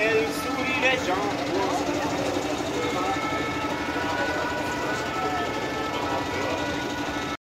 elle sourit les gens.